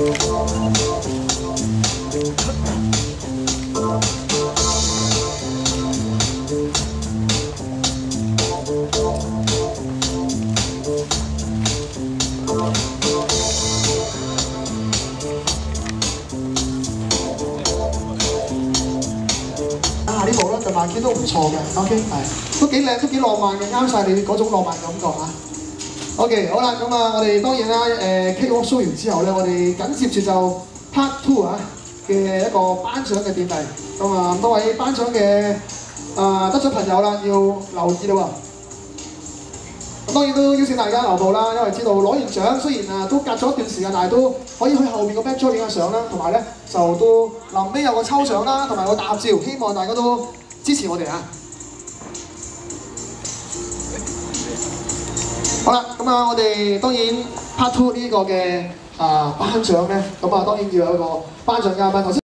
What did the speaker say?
啊呢部咧就萬見都唔錯嘅，OK 係，都幾靚，都幾浪漫嘅，啱晒你嗰種浪漫感覺啊。！OK 好啦，咁啊，我哋當然啦，誒 K-pop show 完之後咧，我哋緊接住就 Part Two 啊嘅一個頒獎嘅典禮，咁啊多位頒獎嘅啊得獎朋友啦，要留意啦喎。咁當然都邀請大家留步啦，因為知道攞完獎雖然啊都隔咗一段時間，但係都可以去後面個 backdrop 影下相啦，同埋咧就都臨尾有個抽獎啦，同埋個大合照，希望大家都支持我哋啊！好啦，咁啊，我哋當然 part two 呢個嘅啊頒獎咧，咁啊當然要有一個頒獎嘉賓。頭先。